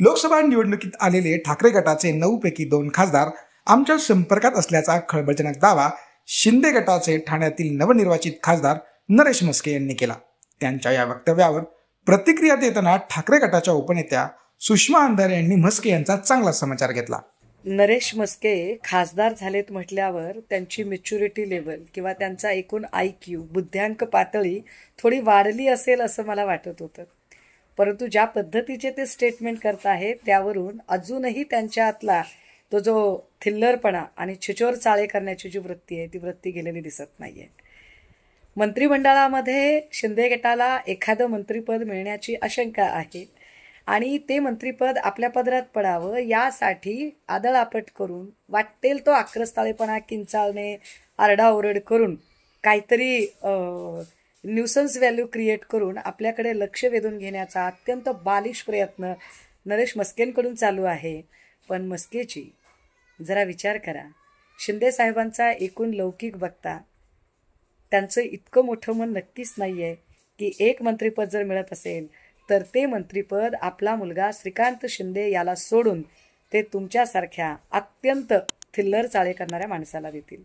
लोकसभा निवडणुकीत आलेले ठाकरे गटाचे नऊ पैकी दोन खासदार आमच्या संपर्कात असल्याचा खळबळजनक दावा शिंदे गटाचे ठाण्यातील नवनिर्वाचित खासदार नरेश मस्के यांनी केला. त्यांच्या या वक्तव्यावर प्रतिक्रिया देताना ठाकरे गटाच्या उपनेत्या सुषमा अंधारे यांनी म्हस्के यांचा चांगला समाचार घेतला. नरेश मस्के खासदार झालेत म्हटल्यावर त्यांची मेच्युरिटी लेवल किंवा त्यांचा एकूण आय क्यू बुद्ध्यांक पातळी थोडी वाढली असेल असं मला वाटत होतं. परंतु ज्या पद्धतीचे ते स्टेटमेंट करत आहेत त्यावरून अजूनही त्यांच्यातला तो जो थिल्लरपणा आणि छिचोर चाळे करण्याची जी वृत्ती आहे ती वृत्ती गेलेली दिसत नाही आहे मंत्रिमंडळामध्ये शिंदे गटाला एखादं मंत्रिपद मिळण्याची आशंका आहे आणि ते मंत्रिपद आपल्या पदरात पडावं यासाठी आदळापट करून वाटेल तो आक्रस्ताळेपणा किंचाळणे आरडाओरड करून काहीतरी न्यूसन्स व्हॅल्यू क्रिएट करून आपल्याकडे लक्ष वेधून घेण्याचा अत्यंत बालिश प्रयत्न नरेश मस्केंकडून चालू आहे. पण मस्केची जरा विचार करा. शिंदे साहेबांचा एकूण लौकिक बघता त्यांचं इतकं मोठं मन नक्कीच नाही आहे की एक मंत्रिपद जर मिळत असेल तर ते मंत्रिपद आपला मुलगा श्रीकांत शिंदे याला सोडून ते तुमच्यासारख्या अत्यंत थिल्लर चाळे करणाऱ्या माणसाला देतील.